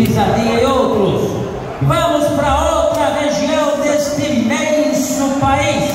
Pisadinha e outros. Vamos para outra região deste imenso país.